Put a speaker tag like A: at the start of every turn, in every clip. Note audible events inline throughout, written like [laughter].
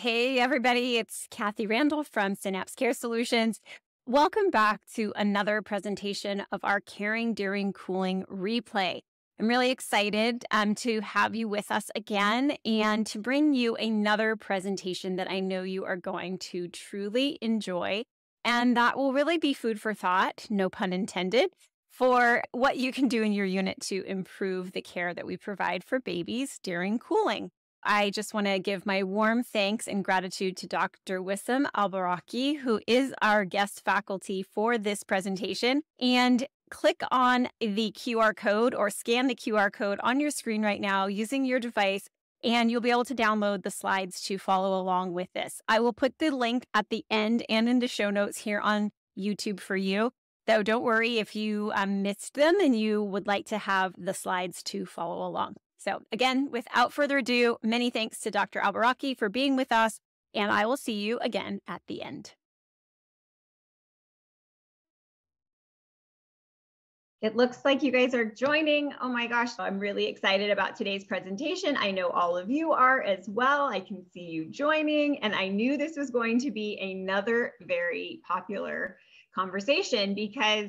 A: Hey, everybody, it's Kathy Randall from Synapse Care Solutions. Welcome back to another presentation of our Caring During Cooling replay. I'm really excited um, to have you with us again and to bring you another presentation that I know you are going to truly enjoy. And that will really be food for thought, no pun intended, for what you can do in your unit to improve the care that we provide for babies during cooling. I just want to give my warm thanks and gratitude to Dr. Wissam Alburaki, who is our guest faculty for this presentation. And click on the QR code or scan the QR code on your screen right now using your device, and you'll be able to download the slides to follow along with this. I will put the link at the end and in the show notes here on YouTube for you. Though don't worry if you um, missed them and you would like to have the slides to follow along. So, again, without further ado, many thanks to Dr. Alburaki for being with us, and I will see you again at the end. It looks like you guys are joining. Oh my gosh, I'm really excited about today's presentation. I know all of you are as well. I can see you joining, and I knew this was going to be another very popular conversation because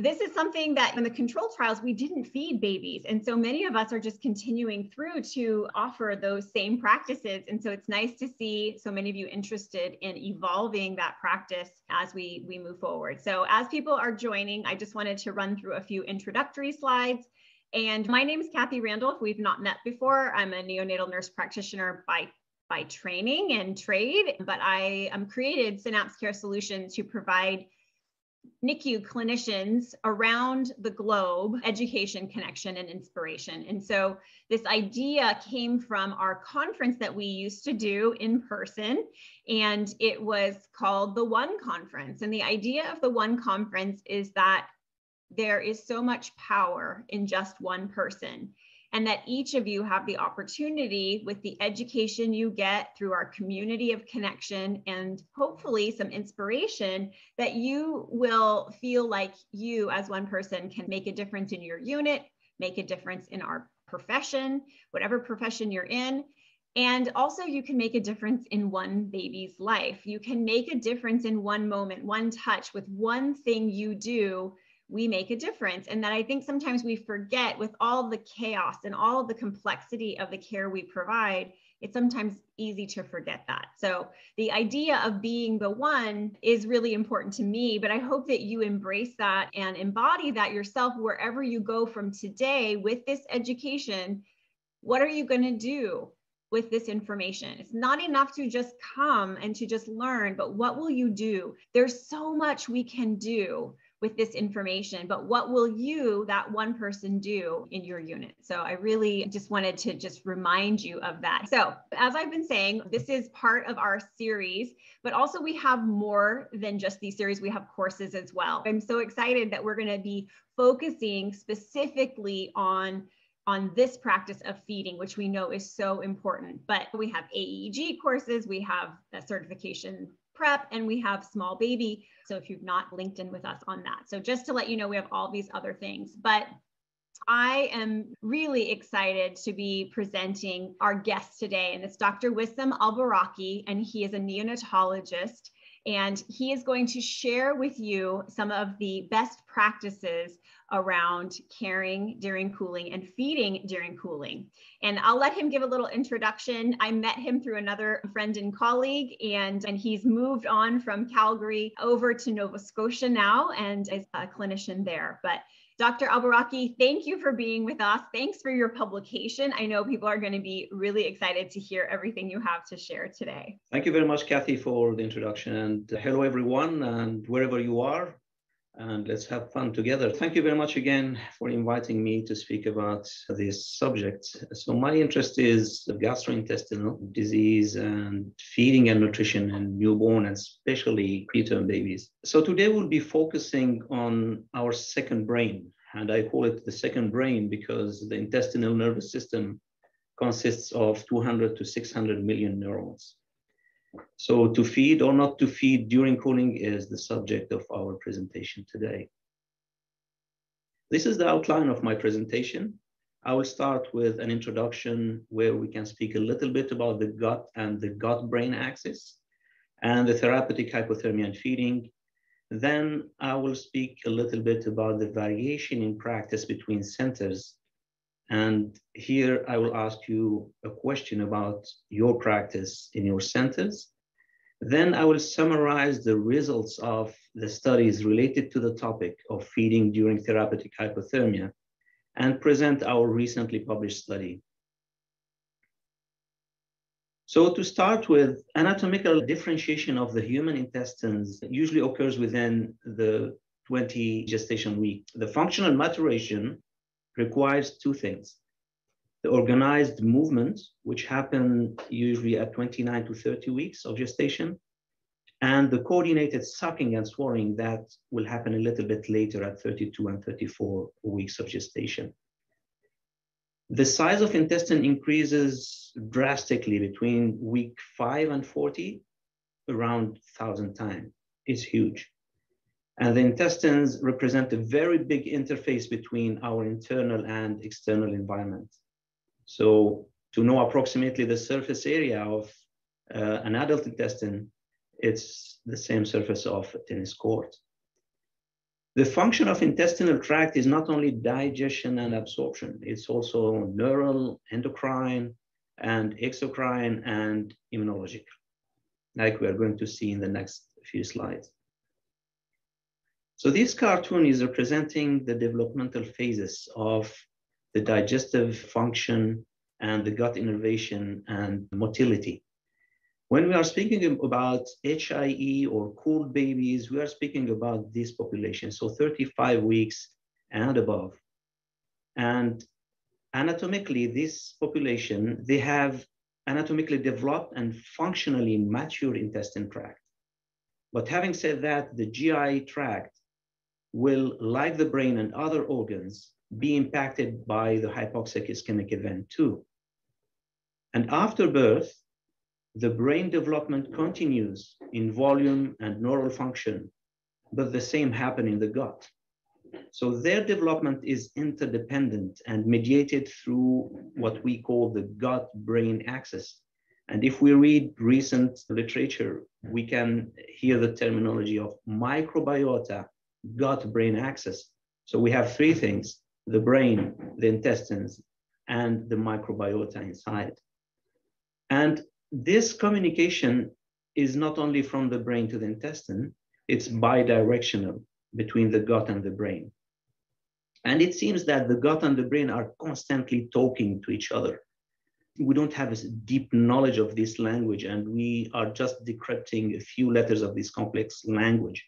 A: this is something that in the control trials, we didn't feed babies. And so many of us are just continuing through to offer those same practices. And so it's nice to see so many of you interested in evolving that practice as we, we move forward. So as people are joining, I just wanted to run through a few introductory slides. And my name is Kathy Randall. If we've not met before, I'm a neonatal nurse practitioner by by training and trade, but I um, created Synapse Care Solutions to provide NICU clinicians around the globe education, connection, and inspiration. And so this idea came from our conference that we used to do in person, and it was called the One Conference. And the idea of the One Conference is that there is so much power in just one person and that each of you have the opportunity with the education you get through our community of connection and hopefully some inspiration that you will feel like you as one person can make a difference in your unit, make a difference in our profession, whatever profession you're in. And also, you can make a difference in one baby's life. You can make a difference in one moment, one touch with one thing you do we make a difference. And that I think sometimes we forget with all the chaos and all the complexity of the care we provide, it's sometimes easy to forget that. So the idea of being the one is really important to me, but I hope that you embrace that and embody that yourself wherever you go from today with this education. What are you going to do? with this information. It's not enough to just come and to just learn, but what will you do? There's so much we can do with this information, but what will you, that one person, do in your unit? So I really just wanted to just remind you of that. So as I've been saying, this is part of our series, but also we have more than just these series. We have courses as well. I'm so excited that we're going to be focusing specifically on on this practice of feeding, which we know is so important. But we have aEEG courses, we have a certification prep, and we have small baby. So if you've not linked in with us on that. So just to let you know, we have all these other things. But I am really excited to be presenting our guest today, and it's Dr. Wissam Alburaki, and he is a neonatologist. And he is going to share with you some of the best practices around caring during cooling and feeding during cooling. And I'll let him give a little introduction. I met him through another friend and colleague, and, and he's moved on from Calgary over to Nova Scotia now and is a clinician there. But Dr. Alburaki, thank you for being with us. Thanks for your publication. I know people are going to be really excited to hear everything you have to share today.
B: Thank you very much, Kathy, for the introduction. And hello, everyone, and wherever you are, and let's have fun together. Thank you very much again for inviting me to speak about this subject. So my interest is gastrointestinal disease and feeding and nutrition in newborn and especially preterm babies. So today we'll be focusing on our second brain. And I call it the second brain because the intestinal nervous system consists of 200 to 600 million neurons. So to feed or not to feed during cooling is the subject of our presentation today. This is the outline of my presentation. I will start with an introduction where we can speak a little bit about the gut and the gut-brain axis and the therapeutic hypothermia and feeding. Then I will speak a little bit about the variation in practice between centers. And here I will ask you a question about your practice in your centers. Then I will summarize the results of the studies related to the topic of feeding during therapeutic hypothermia and present our recently published study. So to start with, anatomical differentiation of the human intestines usually occurs within the 20 gestation week. The functional maturation requires two things. The organized movement, which happen usually at 29 to 30 weeks of gestation, and the coordinated sucking and swallowing that will happen a little bit later at 32 and 34 weeks of gestation. The size of intestine increases drastically between week 5 and 40, around 1,000 times. It's huge. And the intestines represent a very big interface between our internal and external environment. So to know approximately the surface area of uh, an adult intestine, it's the same surface of a tennis court. The function of intestinal tract is not only digestion and absorption, it's also neural, endocrine, and exocrine and immunological, like we are going to see in the next few slides. So this cartoon is representing the developmental phases of the digestive function and the gut innervation and motility. When we are speaking about HIE or cooled babies, we are speaking about this population, so 35 weeks and above. And anatomically, this population, they have anatomically developed and functionally mature intestine tract. But having said that, the GI tract will, like the brain and other organs, be impacted by the hypoxic ischemic event too. And after birth, the brain development continues in volume and neural function, but the same happen in the gut. So their development is interdependent and mediated through what we call the gut-brain axis. And if we read recent literature, we can hear the terminology of microbiota, gut-brain axis. So we have three things, the brain, the intestines, and the microbiota inside. And this communication is not only from the brain to the intestine, it's bidirectional between the gut and the brain. And it seems that the gut and the brain are constantly talking to each other. We don't have a deep knowledge of this language, and we are just decrypting a few letters of this complex language.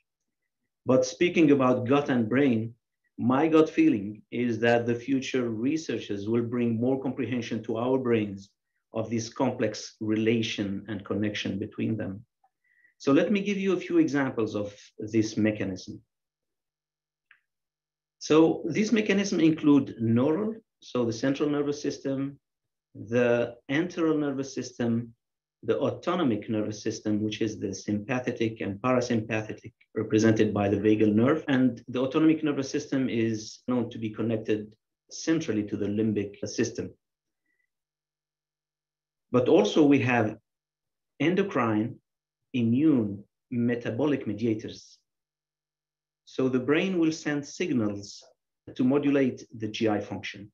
B: But speaking about gut and brain, my gut feeling is that the future researchers will bring more comprehension to our brains of this complex relation and connection between them. So let me give you a few examples of this mechanism. So these mechanisms include neural, so the central nervous system, the enteral nervous system, the autonomic nervous system, which is the sympathetic and parasympathetic, represented by the vagal nerve. And the autonomic nervous system is known to be connected centrally to the limbic system. But also we have endocrine, immune, metabolic mediators. So the brain will send signals to modulate the GI function.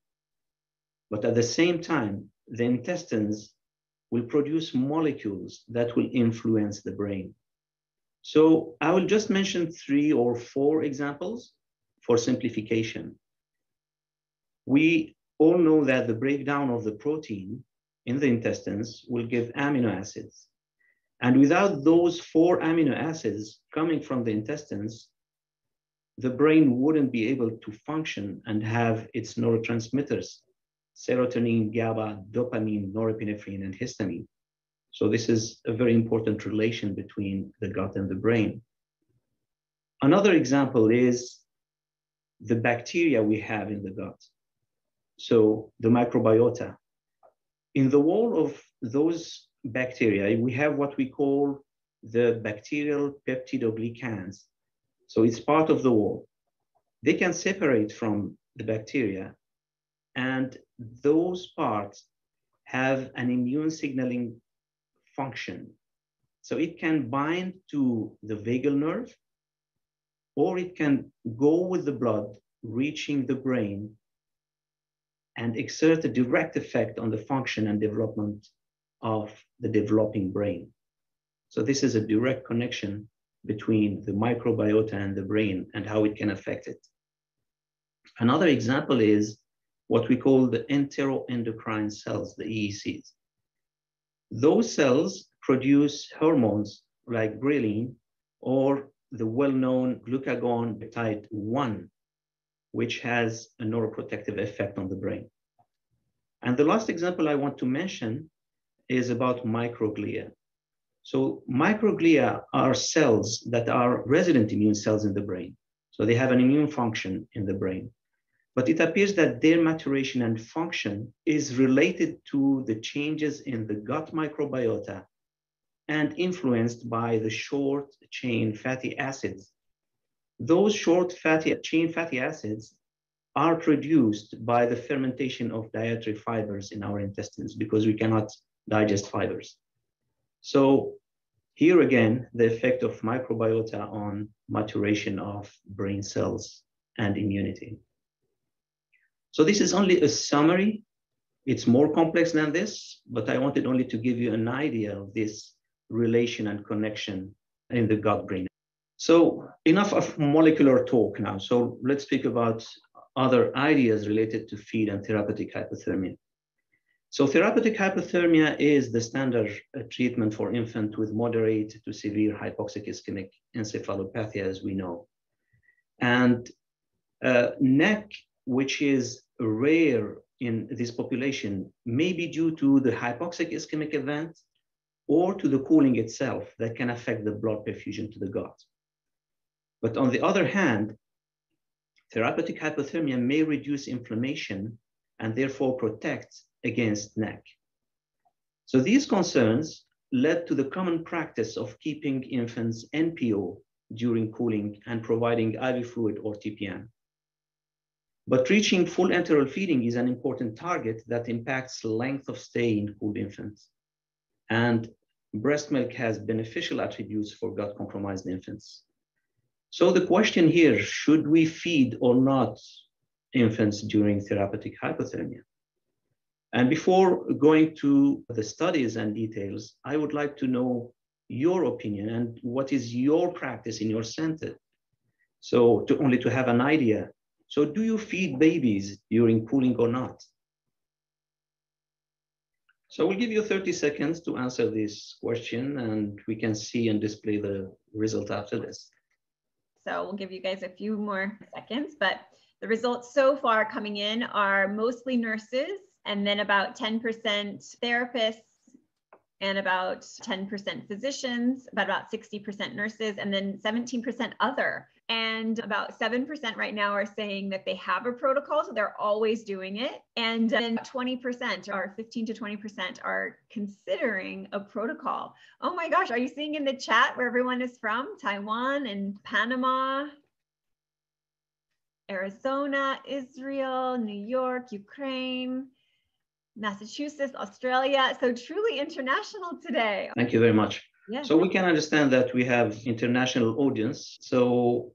B: But at the same time, the intestines will produce molecules that will influence the brain. So I will just mention three or four examples for simplification. We all know that the breakdown of the protein in the intestines will give amino acids. And without those four amino acids coming from the intestines, the brain wouldn't be able to function and have its neurotransmitters, serotonin, GABA, dopamine, norepinephrine, and histamine. So this is a very important relation between the gut and the brain. Another example is the bacteria we have in the gut. So the microbiota. In the wall of those bacteria, we have what we call the bacterial peptidoglycans. So it's part of the wall. They can separate from the bacteria And those parts have an immune signaling function. So it can bind to the vagal nerve, or it can go with the blood, reaching the brain, and exert a direct effect on the function and development of the developing brain. So this is a direct connection between the microbiota and the brain and how it can affect it. Another example is what we call the enteroendocrine cells, the EECs. Those cells produce hormones like ghrelin or the well-known glucagon peptide 1, which has a neuroprotective effect on the brain. And the last example I want to mention is about microglia. So microglia are cells that are resident immune cells in the brain. So they have an immune function in the brain. But it appears that their maturation and function is related to the changes in the gut microbiota and influenced by the short chain fatty acids. Those short fatty chain fatty acids are produced by the fermentation of dietary fibers in our intestines because we cannot digest fibers. So here again, the effect of microbiota on maturation of brain cells and immunity. So this is only a summary. It's more complex than this, but I wanted only to give you an idea of this relation and connection in the gut-brain. So enough of molecular talk now. So let's speak about other ideas related to feed and therapeutic hypothermia. So therapeutic hypothermia is the standard uh, treatment for infant with moderate to severe hypoxic ischemic encephalopathy, as we know. And uh, NEC, which is rare in this population, may be due to the hypoxic ischemic event or to the cooling itself that can affect the blood perfusion to the gut. But on the other hand, therapeutic hypothermia may reduce inflammation and therefore protect against NEC. So these concerns led to the common practice of keeping infants NPO during cooling and providing IV fluid or TPN. But reaching full enteral feeding is an important target that impacts length of stay in cooled infants. And breast milk has beneficial attributes for gut compromised infants. So the question here, should we feed or not infants during therapeutic hypothermia? And before going to the studies and details, I would like to know your opinion and what is your practice in your center. So to only to have an idea. So do you feed babies during cooling or not? So we'll give you 30 seconds to answer this question and we can see and display the result after this.
A: So we'll give you guys a few more seconds, but the results so far coming in are mostly nurses and then about 10% therapists and about 10% physicians, but about 60% nurses, and then 17% other. And about 7% right now are saying that they have a protocol, so they're always doing it. And then 20% or 15 to 20% are considering a protocol. Oh my gosh, are you seeing in the chat where everyone is from? Taiwan and Panama, Arizona, Israel, New York, Ukraine. Massachusetts, Australia. So truly international today.
B: Thank you very much. Yeah. So we can understand that we have international audience. So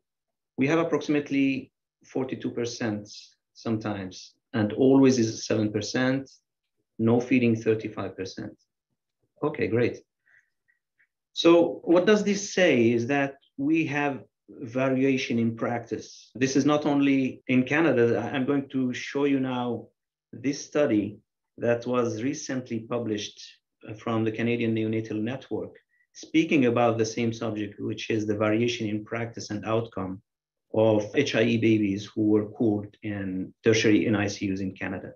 B: we have approximately 42% sometimes, and always is 7%, no feeding 35%. Okay, great. So what does this say is that we have variation in practice. This is not only in Canada. I'm going to show you now this study that was recently published from the Canadian Neonatal Network, speaking about the same subject, which is the variation in practice and outcome of HIE babies who were cooled in tertiary NICUs in Canada.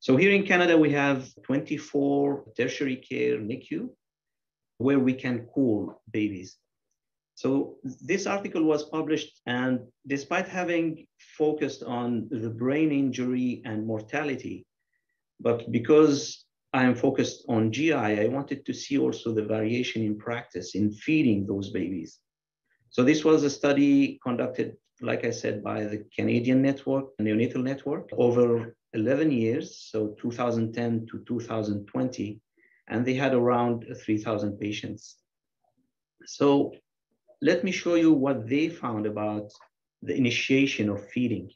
B: So here in Canada, we have 24 tertiary care NICU where we can cool babies. So this article was published and despite having focused on the brain injury and mortality, but because I am focused on GI, I wanted to see also the variation in practice in feeding those babies. So this was a study conducted, like I said, by the Canadian network, neonatal network, over 11 years, so 2010 to 2020, and they had around 3,000 patients. So let me show you what they found about the initiation of feeding.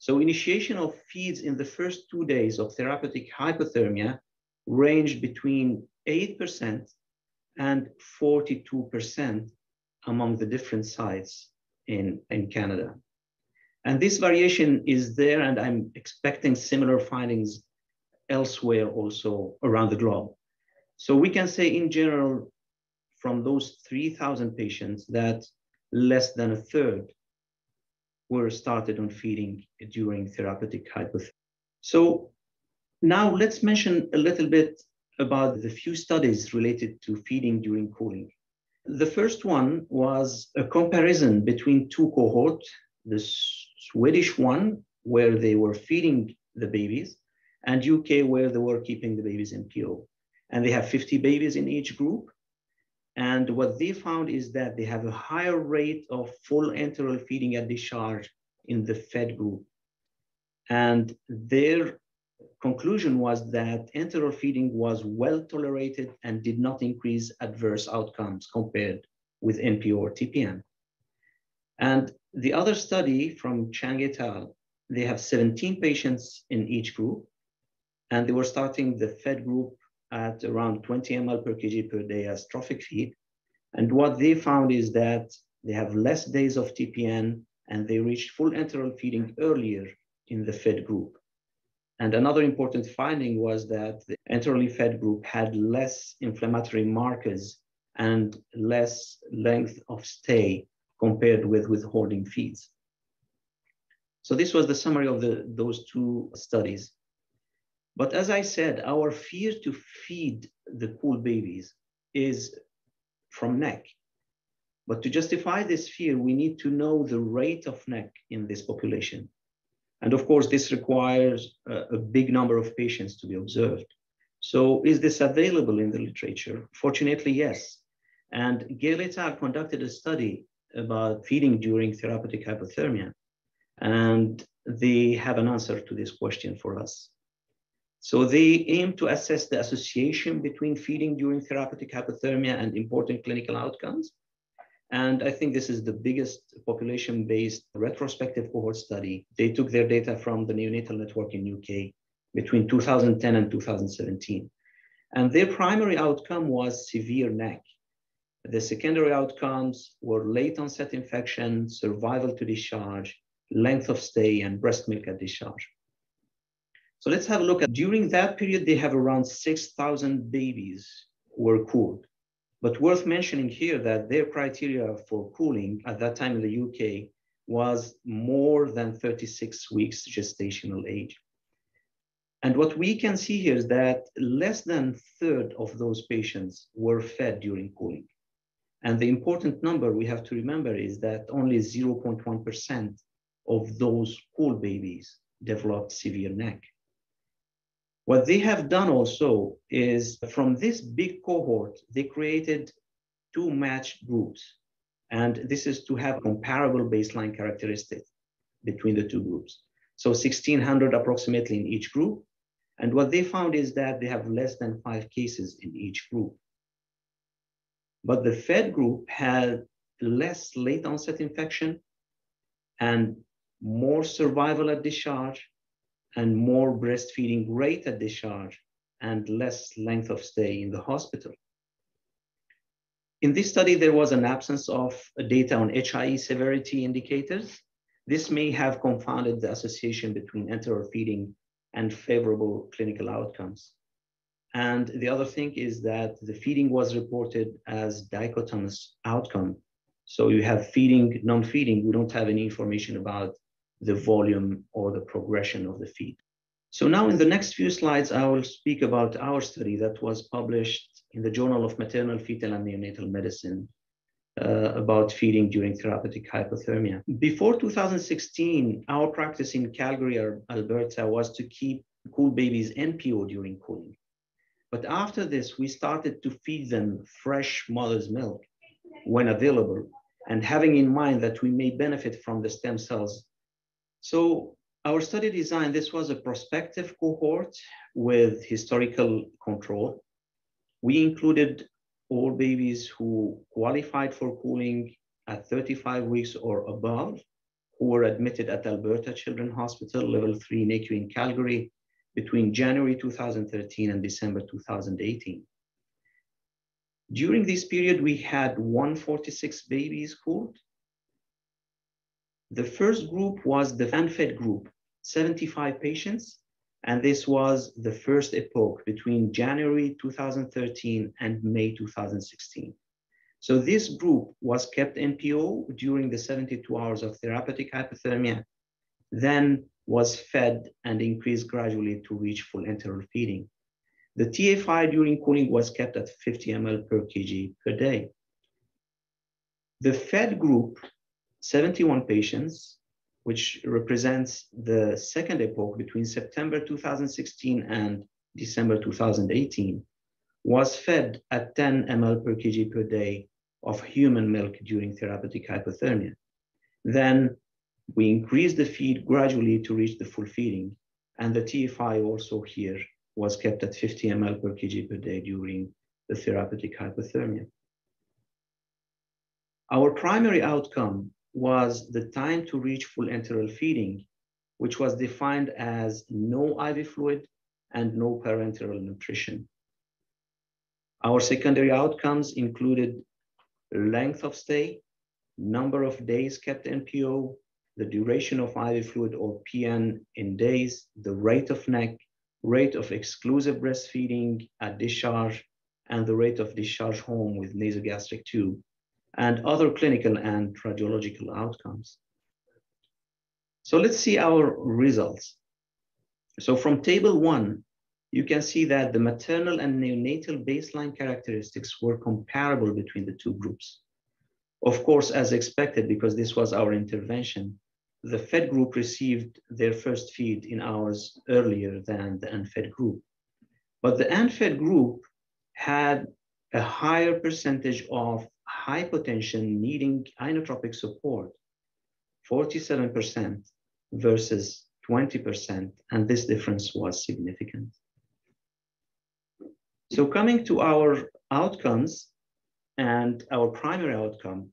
B: So initiation of feeds in the first two days of therapeutic hypothermia ranged between 8% and 42% among the different sites in, in Canada. And this variation is there, and I'm expecting similar findings elsewhere also around the globe. So we can say in general, from those 3,000 patients, that less than a third were started on feeding during therapeutic hypothermia. So now let's mention a little bit about the few studies related to feeding during cooling. The first one was a comparison between two cohorts, the Swedish one, where they were feeding the babies, and UK, where they were keeping the babies NPO. And they have 50 babies in each group. And what they found is that they have a higher rate of full enteral feeding at discharge in the fed group. And their conclusion was that enteral feeding was well tolerated and did not increase adverse outcomes compared with NPO or TPN. And the other study from Chang et al., they have 17 patients in each group, and they were starting the fed group at around 20 ml per kg per day as trophic feed. And what they found is that they have less days of TPN and they reached full enteral feeding earlier in the fed group. And another important finding was that the enterally fed group had less inflammatory markers and less length of stay compared with withholding feeds. So this was the summary of the, those two studies. But as I said, our fear to feed the cool babies is from NEC. But to justify this fear, we need to know the rate of NEC in this population. And of course, this requires a, a big number of patients to be observed. So is this available in the literature? Fortunately, yes. And Gale et al. conducted a study about feeding during therapeutic hypothermia. And they have an answer to this question for us. So they aim to assess the association between feeding during therapeutic hypothermia and important clinical outcomes. And I think this is the biggest population-based retrospective cohort study. They took their data from the neonatal network in UK between 2010 and 2017. And their primary outcome was severe NEC. The secondary outcomes were late onset infection, survival to discharge, length of stay, and breast milk at discharge. So let's have a look at during that period, they have around 6,000 babies who were cooled. But worth mentioning here that their criteria for cooling at that time in the UK was more than 36 weeks gestational age. And what we can see here is that less than third of those patients were fed during cooling. And the important number we have to remember is that only 0.1% of those cool babies developed severe NEC. What they have done also is from this big cohort, they created two matched groups. And this is to have comparable baseline characteristics between the two groups. So 1600 approximately in each group. And what they found is that they have less than five cases in each group. But the fed group had less late onset infection and more survival at discharge and more breastfeeding rate at discharge and less length of stay in the hospital. In this study, there was an absence of data on HIE severity indicators. This may have confounded the association between enteral feeding and favorable clinical outcomes. And the other thing is that the feeding was reported as dichotomous outcome. So you have feeding, non-feeding, we don't have any information about the volume or the progression of the feed. So now in the next few slides, I will speak about our study that was published in the Journal of Maternal, Fetal, and Neonatal Medicine uh, about feeding during therapeutic hypothermia. Before 2016, our practice in Calgary, Alberta was to keep cool babies NPO during cooling. But after this, we started to feed them fresh mother's milk when available and having in mind that we may benefit from the stem cells so our study design, this was a prospective cohort with historical control. We included all babies who qualified for cooling at 35 weeks or above, who were admitted at Alberta Children's Hospital, level three NICU in Calgary, between January 2013 and December 2018. During this period, we had 146 babies cooled. The first group was the fan-fed group, 75 patients, and this was the first epoch between January 2013 and May 2016. So this group was kept NPO during the 72 hours of therapeutic hypothermia, then was fed and increased gradually to reach full enteral feeding. The TFI during cooling was kept at 50 ml per kg per day. The fed group, 71 patients, which represents the second epoch between September 2016 and December 2018, was fed at 10 ml per kg per day of human milk during therapeutic hypothermia. Then we increased the feed gradually to reach the full feeding, and the TFI also here was kept at 50 ml per kg per day during the therapeutic hypothermia. Our primary outcome was the time to reach full enteral feeding, which was defined as no IV fluid and no parenteral nutrition. Our secondary outcomes included length of stay, number of days kept NPO, the duration of IV fluid or PN in days, the rate of NEC, rate of exclusive breastfeeding at discharge, and the rate of discharge home with nasogastric tube and other clinical and radiological outcomes. So let's see our results. So from table one, you can see that the maternal and neonatal baseline characteristics were comparable between the two groups. Of course, as expected, because this was our intervention, the fed group received their first feed in hours earlier than the unfed group. But the unfed group had a higher percentage of hypotension needing inotropic support, 47% versus 20%, and this difference was significant. So coming to our outcomes and our primary outcome,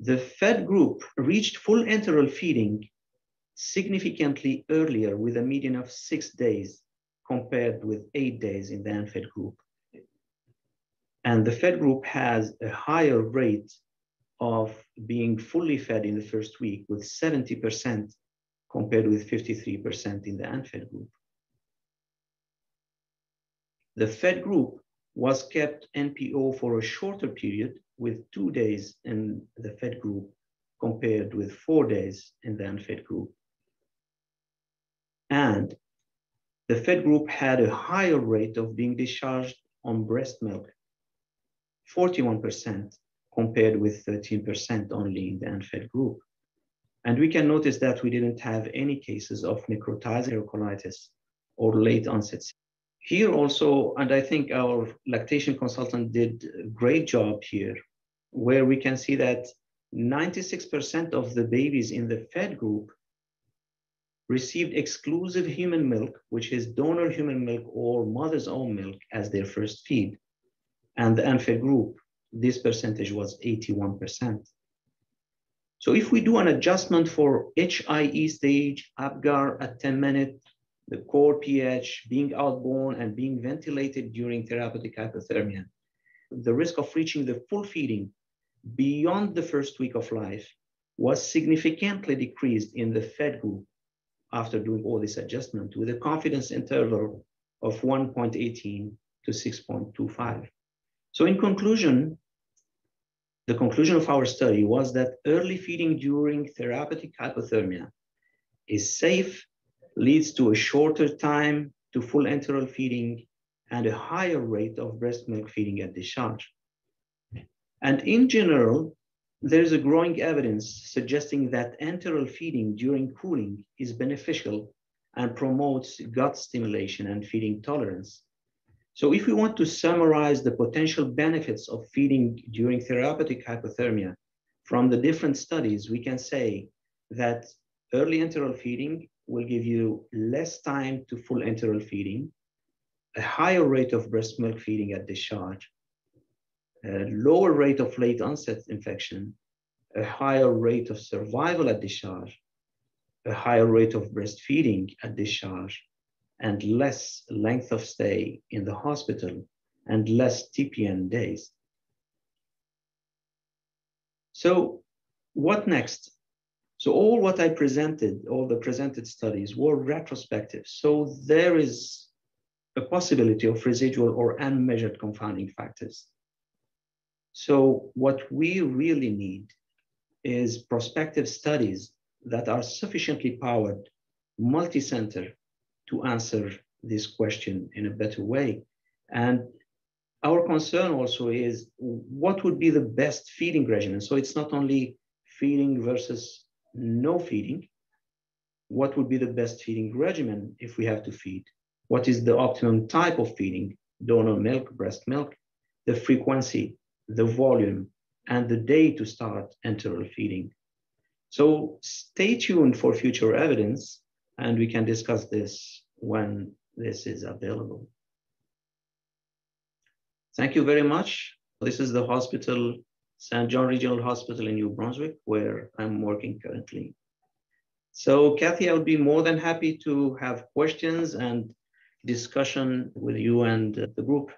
B: the fed group reached full enteral feeding significantly earlier with a median of six days compared with eight days in the unfed group. And the fed group has a higher rate of being fully fed in the first week with 70% compared with 53% in the unfed group. The fed group was kept NPO for a shorter period with two days in the fed group compared with four days in the unfed group. And the fed group had a higher rate of being discharged on breast milk 41% compared with 13% only in the unfed group. And we can notice that we didn't have any cases of necrotizing colitis or late onset. Here also, and I think our lactation consultant did a great job here, where we can see that 96% of the babies in the fed group received exclusive human milk, which is donor human milk or mother's own milk as their first feed and the unfed group, this percentage was 81%. So if we do an adjustment for HIE stage, APGAR at 10 minutes, the cord pH, being outborn and being ventilated during therapeutic hypothermia, the risk of reaching the full feeding beyond the first week of life was significantly decreased in the fed group after doing all this adjustment with a confidence interval of 1.18 to 6.25. So in conclusion, the conclusion of our study was that early feeding during therapeutic hypothermia is safe, leads to a shorter time to full enteral feeding, and a higher rate of breast milk feeding at discharge. And in general, there is a growing evidence suggesting that enteral feeding during cooling is beneficial and promotes gut stimulation and feeding tolerance. So if we want to summarize the potential benefits of feeding during therapeutic hypothermia from the different studies, we can say that early enteral feeding will give you less time to full enteral feeding, a higher rate of breast milk feeding at discharge, a lower rate of late onset infection, a higher rate of survival at discharge, a higher rate of breastfeeding at discharge, and less length of stay in the hospital and less TPN days. So what next? So all what I presented, all the presented studies were retrospective. So there is a possibility of residual or unmeasured confounding factors. So what we really need is prospective studies that are sufficiently powered, multi-center, to answer this question in a better way. And our concern also is what would be the best feeding regimen? So it's not only feeding versus no feeding. What would be the best feeding regimen if we have to feed? What is the optimum type of feeding? Donor milk, breast milk, the frequency, the volume, and the day to start enteral feeding. So stay tuned for future evidence, and we can discuss this when this is available. Thank you very much. This is the hospital, St. John Regional Hospital in New Brunswick, where I'm working currently. So Kathy, I'll be more than happy to have questions and discussion with you and the group.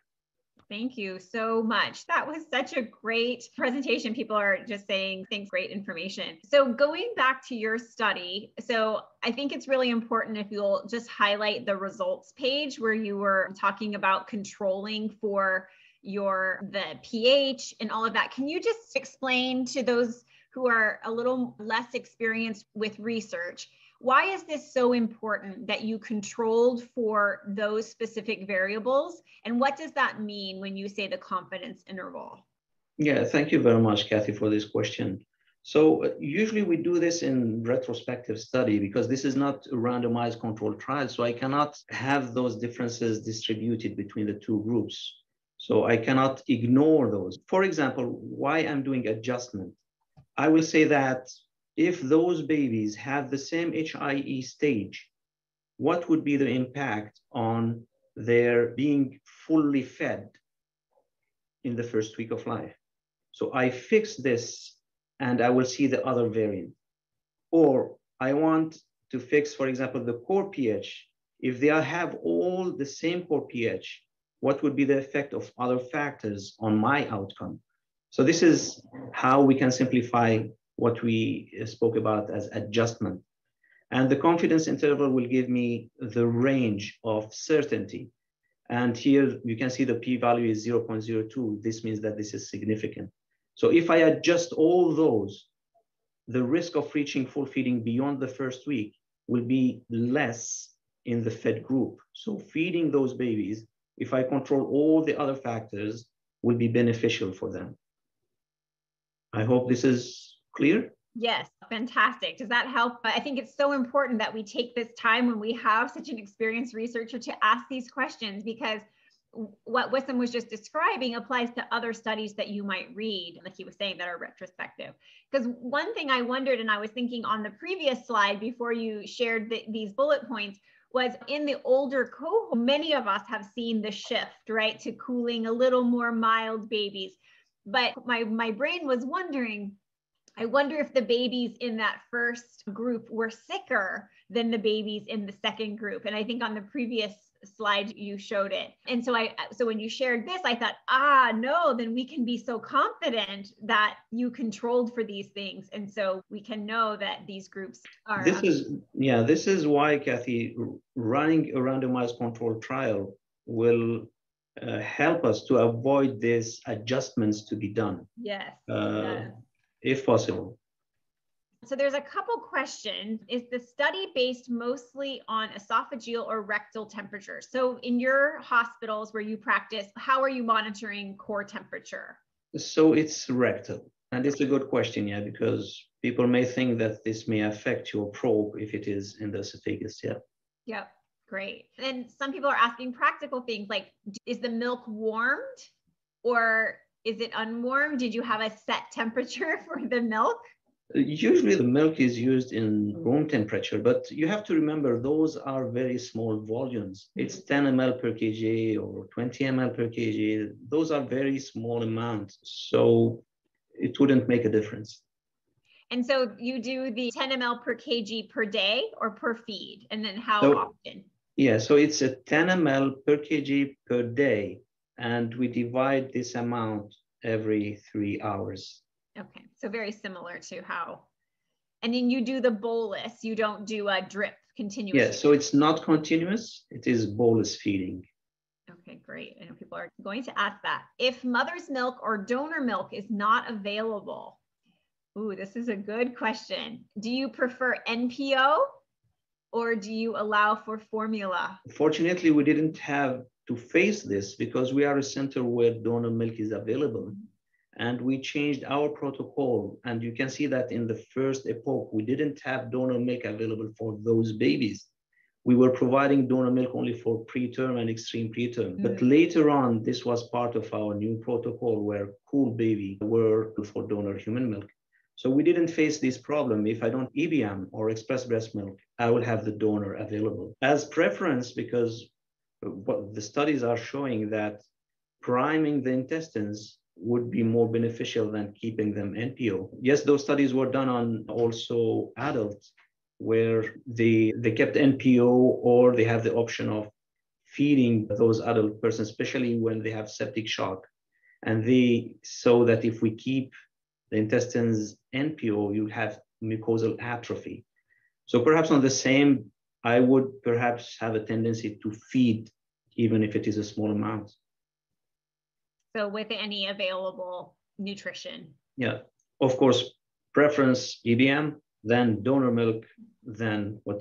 A: Thank you so much. That was such a great presentation. People are just saying thanks, great information. So, going back to your study, so I think it's really important if you'll just highlight the results page where you were talking about controlling for your the pH and all of that. Can you just explain to those who are a little less experienced with research why is this so important that you controlled for those specific variables? And what does that mean when you say the confidence interval?
B: Yeah, thank you very much, Kathy, for this question. So uh, usually we do this in retrospective study because this is not a randomized controlled trial. So I cannot have those differences distributed between the two groups. So I cannot ignore those. For example, why I'm doing adjustment. I will say that if those babies have the same HIE stage, what would be the impact on their being fully fed in the first week of life? So I fix this and I will see the other variant. Or I want to fix, for example, the cord pH. If they have all the same cord pH, what would be the effect of other factors on my outcome? So this is how we can simplify what we spoke about as adjustment. And the confidence interval will give me the range of certainty. And here you can see the p-value is 0.02. This means that this is significant. So if I adjust all those, the risk of reaching full feeding beyond the first week will be less in the fed group. So feeding those babies, if I control all the other factors, will be beneficial for them. I hope this is Clear?
A: Yes, fantastic. Does that help? I think it's so important that we take this time when we have such an experienced researcher to ask these questions because what Wissam was just describing applies to other studies that you might read, like he was saying, that are retrospective. Because one thing I wondered, and I was thinking on the previous slide before you shared the, these bullet points, was in the older cohort, many of us have seen the shift, right, to cooling a little more mild babies. But my, my brain was wondering, I wonder if the babies in that first group were sicker than the babies in the second group. And I think on the previous slide you showed it. And so I so when you shared this, I thought, ah, no, then we can be so confident that you controlled for these things. And so we can know that these groups are
B: This is yeah, this is why Kathy running a randomized controlled trial will uh, help us to avoid these adjustments to be done.
A: Yes.
B: Uh, yes if possible.
A: So there's a couple questions. Is the study based mostly on esophageal or rectal temperature? So in your hospitals where you practice, how are you monitoring core temperature?
B: So it's rectal. And it's a good question, yeah, because people may think that this may affect your probe if it is in the esophagus, yeah.
A: Yep, great. And some people are asking practical things like, is the milk warmed or is it unwarm? Did you have a set temperature [laughs] for the milk?
B: Usually the milk is used in room temperature, but you have to remember those are very small volumes. Mm-hmm. It's 10 ml per kg or 20 ml per kg. Those are very small amounts. So it wouldn't make a difference.
A: And so you do the 10 ml per kg per day or per feed? And then how
B: So-
A: often?
B: Yeah, so it's a 10 ml per kg per day, and we divide this amount every three hours.
A: Okay, so very similar to how. And then you do the bolus, you don't do a drip continuously.
B: Yeah, so it's not continuous, it is bolus feeding.
A: Okay, great. I know people are going to ask that. If mother's milk or donor milk is not available, ooh, this is a good question. Do you prefer NPO or do you allow for formula?
B: Fortunately, we didn't have to face this because we are a center where donor milk is available. And we changed our protocol. And you can see that in the first epoch, we didn't have donor milk available for those babies. We were providing donor milk only for preterm and extreme preterm. But
A: Mhm.
B: later on, this was part of our new protocol where cool baby were for donor human milk. So we didn't face this problem. If I don't EBM or express breast milk, I will have the donor available as preference because what the studies are showing that priming the intestines would be more beneficial than keeping them NPO. Yes, those studies were done on also adults where they they kept NPO or they have the option of feeding those adult persons, especially when they have septic shock. And they so that if we keep the intestines NPO, you have mucosal atrophy. So perhaps on the same, I would perhaps have a tendency to feed, even if it is a small amount.
A: So with any available nutrition.
B: Yeah, of course, preference EBM, then donor milk, then what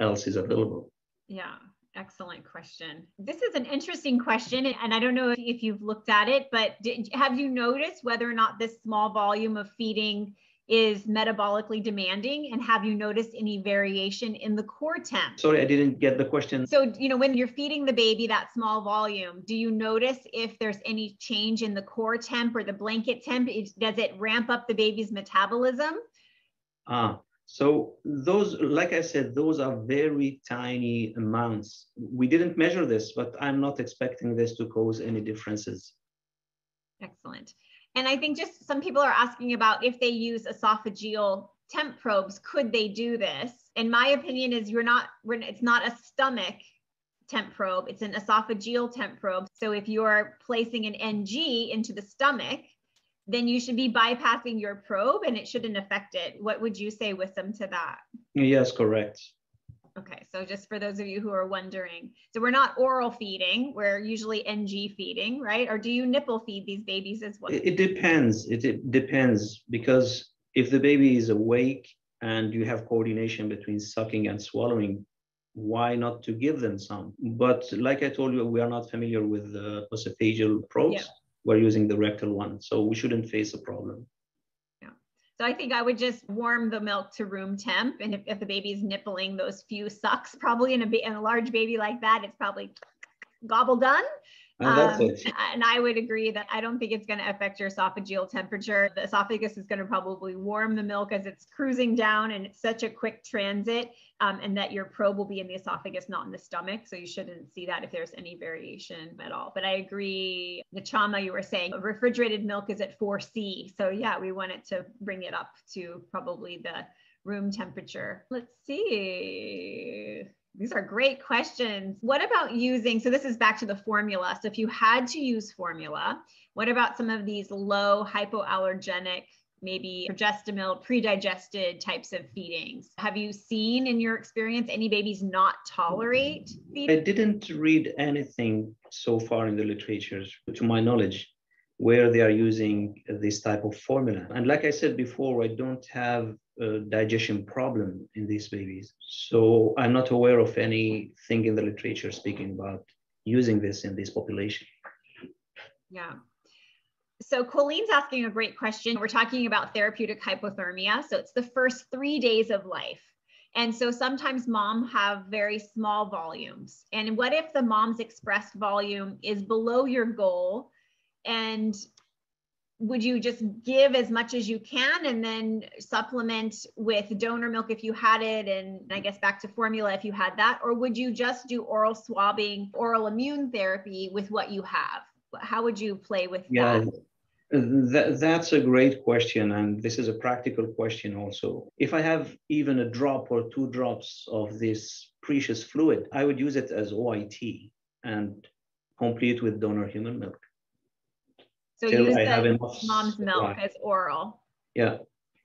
B: else is available.
A: Yeah, excellent question. This is an interesting question, and I don't know if, you've looked at it, but did, have you noticed whether or not this small volume of feeding is metabolically demanding? And have you noticed any variation in the core temp?
B: Sorry, I didn't get the question.
A: So, you know, when you're feeding the baby that small volume, do you notice if there's any change in the core temp or the blanket temp? Does it ramp up the baby's metabolism?
B: Ah, so those, like I said, those are very tiny amounts. We didn't measure this, but I'm not expecting this to cause any differences.
A: Excellent. And I think just some people are asking about if they use esophageal temp probes, could they do this? And my opinion is you're not, it's not a stomach temp probe, it's an esophageal temp probe. So if you're placing an NG into the stomach, then you should be bypassing your probe and it shouldn't affect it. What would you say, Wissam, to that?
B: Yes, correct.
A: Okay, so just for those of you who are wondering, so we're not oral feeding, we're usually NG feeding, right? Or do you nipple feed these babies as well?
B: It, it depends. It, it depends because if the baby is awake and you have coordination between sucking and swallowing, why not to give them some? But like I told you, we are not familiar with the esophageal probes.
A: Yeah.
B: We're using the rectal one, so we shouldn't face a problem.
A: So I think I would just warm the milk to room temp. And if, if the baby's nippling those few sucks, probably in a, in a large baby like that, it's probably gobble done.
B: And
A: Um. [laughs] And I would agree that I don't think it's going to affect your esophageal temperature. The esophagus is going to probably warm the milk as it's cruising down and it's such a quick transit um, and that your probe will be in the esophagus, not in the stomach. So you shouldn't see that if there's any variation at all. But I agree, the chama you were saying, refrigerated milk is at 4C. So yeah, we want it to bring it up to probably the room temperature. Let's see. These are great questions. What about using, so this is back to the formula. So if you had to use formula, what about some of these low hypoallergenic, maybe Pregestimil, pre-digested types of feedings? Have you seen in your experience any babies not tolerate
B: I didn't read anything so far in the literature, to my knowledge, where they are using this type of formula. And like I said before, I don't have a digestion problem in these babies. So I'm not aware of anything in the literature speaking about using this in this population.
A: Yeah. So Colleen's asking a great question. We're talking about therapeutic hypothermia. So it's the first three days of life. And so sometimes mom have very small volumes. And what if the mom's expressed volume is below your goal and would you just give as much as you can and then supplement with donor milk if you had it and i guess back to formula if you had that or would you just do oral swabbing oral immune therapy with what you have how would you play with yeah. that
B: that, that's a great question. And this is a practical question also. If I have even a drop or two drops of this precious fluid, I would use it as OIT and complete with donor human milk.
A: So use I the mom's milk as oral.
B: Yeah.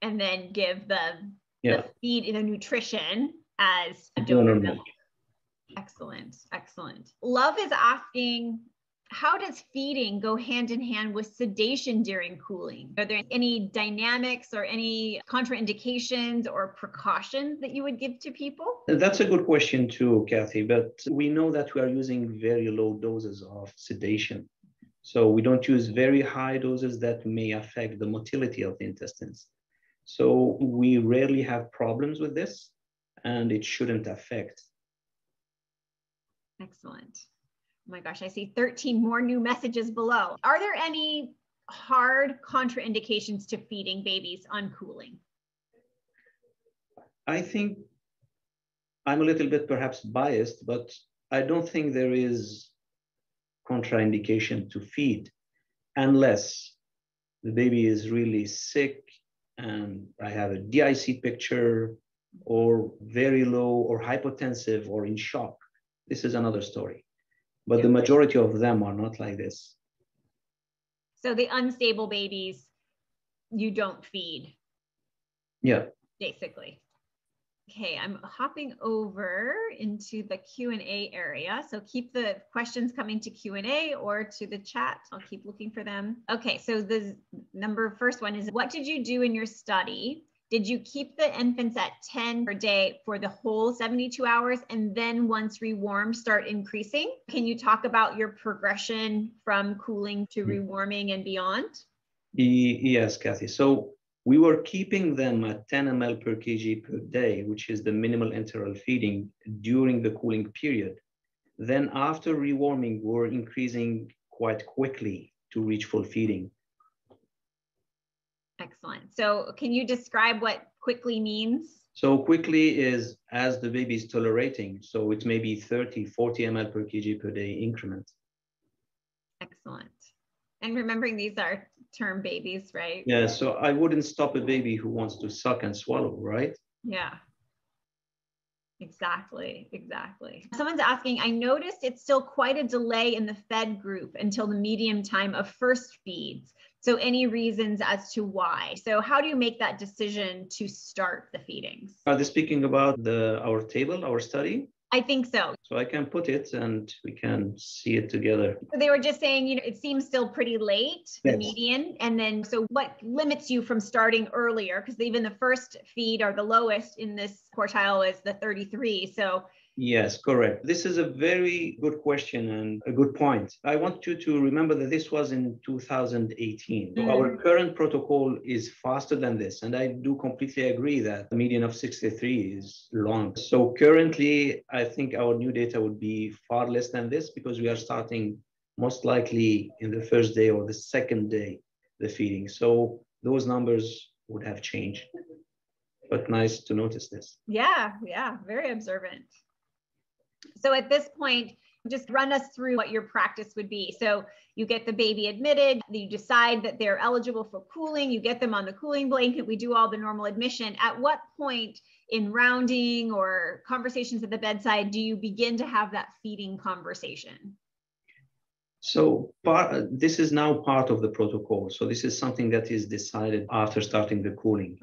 A: And then give the, yeah. the feed in a nutrition as donor, donor milk. milk. Excellent. Excellent. Love is asking how does feeding go hand in hand with sedation during cooling? Are there any dynamics or any contraindications or precautions that you would give to people?
B: That's a good question, too, Kathy. But we know that we are using very low doses of sedation. So we don't use very high doses that may affect the motility of the intestines. So we rarely have problems with this, and it shouldn't affect.
A: Excellent. Oh my gosh, I see 13 more new messages below. Are there any hard contraindications to feeding babies on cooling?
B: I think I'm a little bit perhaps biased, but I don't think there is contraindication to feed unless the baby is really sick and I have a DIC picture or very low or hypotensive or in shock. This is another story but the majority of them are not like this.
A: So the unstable babies, you don't feed.
B: Yeah.
A: Basically. Okay, I'm hopping over into the Q&A area. So keep the questions coming to Q&A or to the chat. I'll keep looking for them. Okay, so the number first one is what did you do in your study did you keep the infants at 10 per day for the whole 72 hours and then once rewarmed start increasing? Can you talk about your progression from cooling to mm-hmm. rewarming and beyond?
B: Yes, Kathy. So we were keeping them at 10 ml per kg per day, which is the minimal enteral feeding during the cooling period. Then after rewarming, we were increasing quite quickly to reach full feeding.
A: Excellent. So can you describe what quickly means?
B: So quickly is as the baby is tolerating. So it may be 30, 40 ml per kg per day increment.
A: Excellent. And remembering these are term babies, right?
B: Yeah. So I wouldn't stop a baby who wants to suck and swallow, right?
A: Yeah. Exactly, exactly. Someone's asking, I noticed it's still quite a delay in the fed group until the medium time of first feeds. So any reasons as to why? So how do you make that decision to start the feedings?
B: Are they speaking about the our table, our study?
A: I think so.
B: So I can put it and we can see it together.
A: So they were just saying, you know, it seems still pretty late, the median. And then, so what limits you from starting earlier? Because even the first feed or the lowest in this quartile is the 33. So
B: Yes, correct. This is a very good question and a good point. I want you to remember that this was in 2018. Mm. Our current protocol is faster than this. And I do completely agree that the median of 63 is long. So currently, I think our new data would be far less than this because we are starting most likely in the first day or the second day, the feeding. So those numbers would have changed. But nice to notice this.
A: Yeah, yeah, very observant. So at this point, just run us through what your practice would be. So you get the baby admitted, you decide that they're eligible for cooling, you get them on the cooling blanket, we do all the normal admission. At what point in rounding or conversations at the bedside do you begin to have that feeding conversation?
B: So part, this is now part of the protocol. So this is something that is decided after starting the cooling.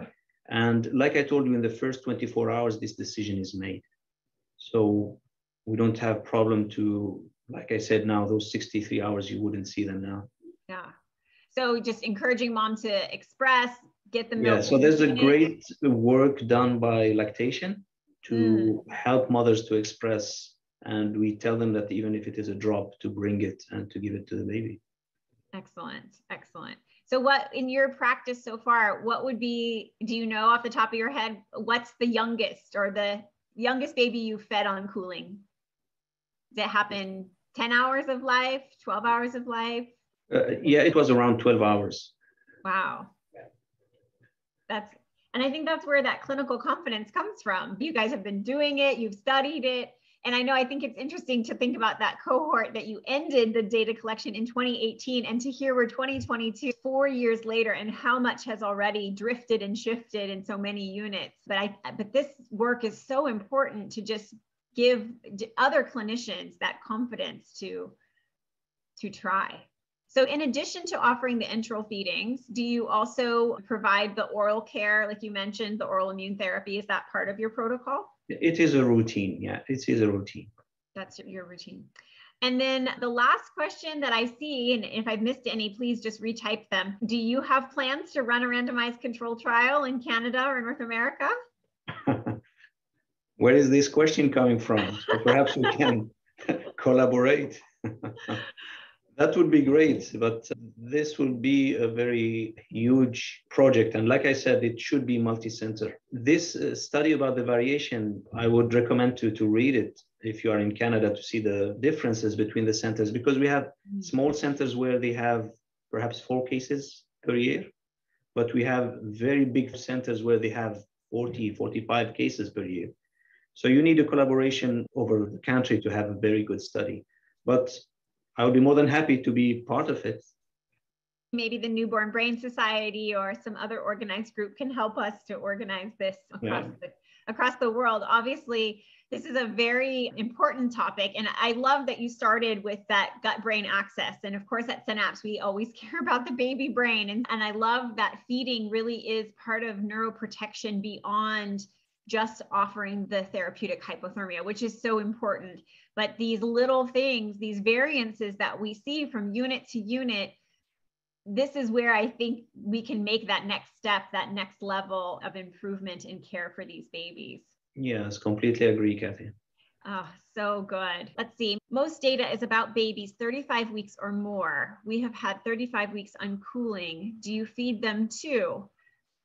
B: And like I told you in the first 24 hours, this decision is made. So we don't have problem to like i said now those 63 hours you wouldn't see them now.
A: Yeah. So just encouraging mom to express get the milk
B: yeah so there's a great work done by lactation to mm. help mothers to express and we tell them that even if it is a drop to bring it and to give it to the baby.
A: Excellent excellent. So what in your practice so far what would be do you know off the top of your head what's the youngest or the youngest baby you fed on cooling did it happen 10 hours of life, 12 hours of life?
B: Uh, yeah, it was around 12 hours.
A: Wow. That's and I think that's where that clinical confidence comes from. You guys have been doing it, you've studied it. And I know I think it's interesting to think about that cohort that you ended the data collection in 2018 and to hear we're 2022, four years later, and how much has already drifted and shifted in so many units. But I but this work is so important to just give other clinicians that confidence to to try. So in addition to offering the enteral feedings, do you also provide the oral care, like you mentioned, the oral immune therapy? Is that part of your protocol?
B: It is a routine. Yeah, it is a routine.
A: That's your routine. And then the last question that I see, and if I've missed any, please just retype them. Do you have plans to run a randomized control trial in Canada or North America?
B: Where is this question coming from? So perhaps we can [laughs] collaborate. [laughs] That would be great, but this will be a very huge project. And like I said, it should be multi-center. This uh, study about the variation, I would recommend to, to read it if you are in Canada to see the differences between the centers, because we have mm. small centers where they have perhaps four cases per year, but we have very big centers where they have 40, 45 cases per year. So you need a collaboration over the country to have a very good study. But I would be more than happy to be part of it.
A: Maybe the Newborn Brain Society or some other organized group can help us to organize this across, yeah. the, across the world. Obviously, this is a very important topic. And I love that you started with that gut brain axis. And of course, at Synapse, we always [laughs] care about the baby brain. And, and I love that feeding really is part of neuroprotection beyond just offering the therapeutic hypothermia, which is so important. But these little things, these variances that we see from unit to unit, this is where I think we can make that next step, that next level of improvement in care for these babies.
B: Yes, completely agree, Kathy.
A: Oh, so good. Let's see. Most data is about babies 35 weeks or more. We have had 35 weeks on cooling. Do you feed them too?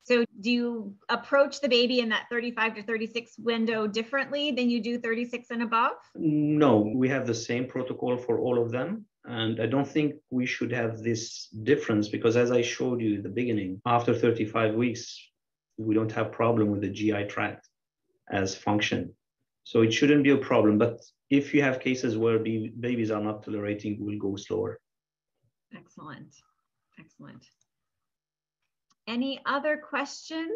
A: So do you approach the baby in that 35 to 36 window differently than you do 36 and above?
B: No, we have the same protocol for all of them. And I don't think we should have this difference because as I showed you in the beginning, after 35 weeks, we don't have problem with the GI tract as function. So it shouldn't be a problem. But if you have cases where babies are not tolerating, we'll go slower.
A: Excellent. Excellent. Any other questions?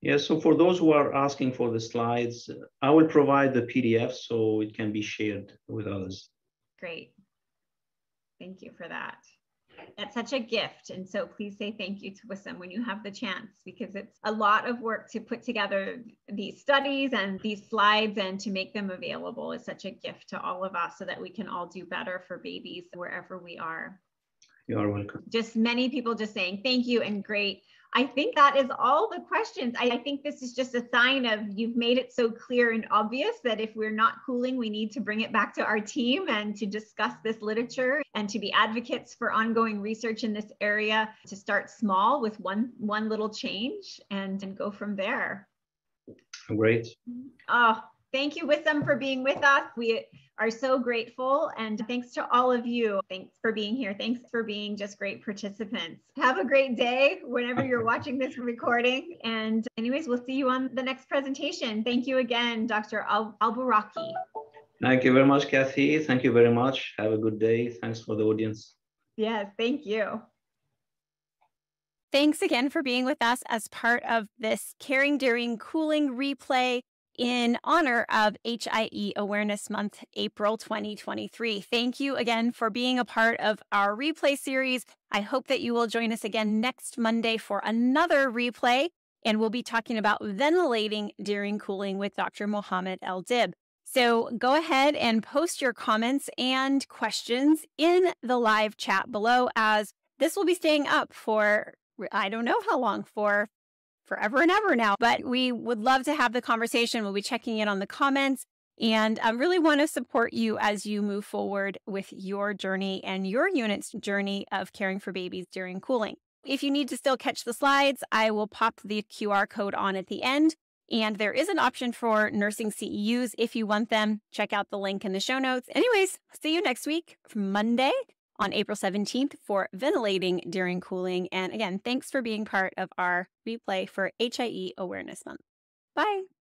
B: Yeah, so for those who are asking for the slides, I will provide the PDF so it can be shared with others.
A: Great. Thank you for that. That's such a gift. And so please say thank you to Wissam when you have the chance, because it's a lot of work to put together these studies and these slides and to make them available is such a gift to all of us so that we can all do better for babies wherever we are.
B: You are welcome.
A: Just many people just saying thank you and great. I think that is all the questions. I, think this is just a sign of you've made it so clear and obvious that if we're not cooling, we need to bring it back to our team and to discuss this literature and to be advocates for ongoing research in this area to start small with one one little change and, and go from there.
B: Great.
A: Oh, thank you, Wissam, for being with us. We are so grateful. And thanks to all of you. Thanks for being here. Thanks for being just great participants. Have a great day whenever you're watching this recording. And, anyways, we'll see you on the next presentation. Thank you again, Dr. Al- Alburaki.
B: Thank you very much, Kathy. Thank you very much. Have a good day. Thanks for the audience.
A: Yes, thank you.
C: Thanks again for being with us as part of this Caring During Cooling replay in honor of HIE Awareness Month, April 2023. Thank you again for being a part of our replay series. I hope that you will join us again next Monday for another replay, and we'll be talking about ventilating during cooling with Dr. Mohammed El Dib. So go ahead and post your comments and questions in the live chat below, as this will be staying up for I don't know how long, for forever and ever now. But we would love to have the conversation. We'll be checking in on the comments and I really want to support you as you move forward with your journey and your unit's journey of caring for babies during cooling. If you need to still catch the slides, I will pop the QR code on at the end. And there is an option for nursing CEUs if you want them. Check out the link in the show notes. Anyways, see you next week, Monday,
A: on April 17th for ventilating during cooling. And again, thanks for being part of our replay for HIE Awareness Month. Bye.